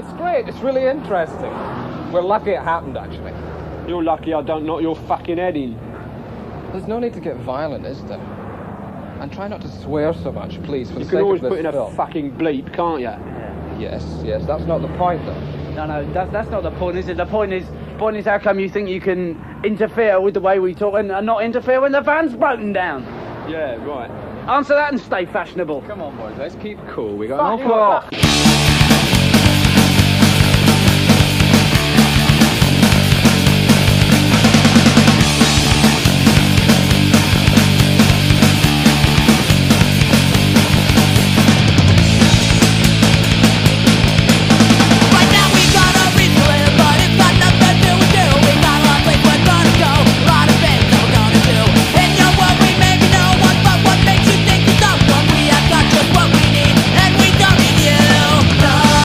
It's great. It's really interesting. We're lucky it happened, actually. You're lucky I don't knock your fucking head in. There's no need to get violent, is there? And try not to swear so much, please, for You the can always put this in a fucking bleep, can't you? Yes, yes, that's not the point, though. No, no, that's, that's not the point, is it? The point is, point is, how come you think you can interfere with the way we talk and, not interfere when the van's broken down? Yeah, right. Answer that and stay fashionable. Come on, boys, let's keep cool. We got Fuck an awful lot.